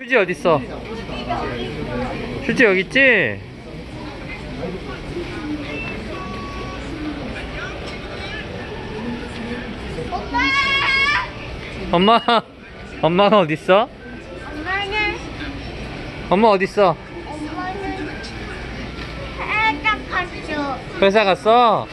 휴지 어딨어? 휴지 여기 있지? 오빠! 엄마 엄마가 어딨어? 엄마는, 엄마 어딨어? 엄마는 회사 갔어. 회사 갔어?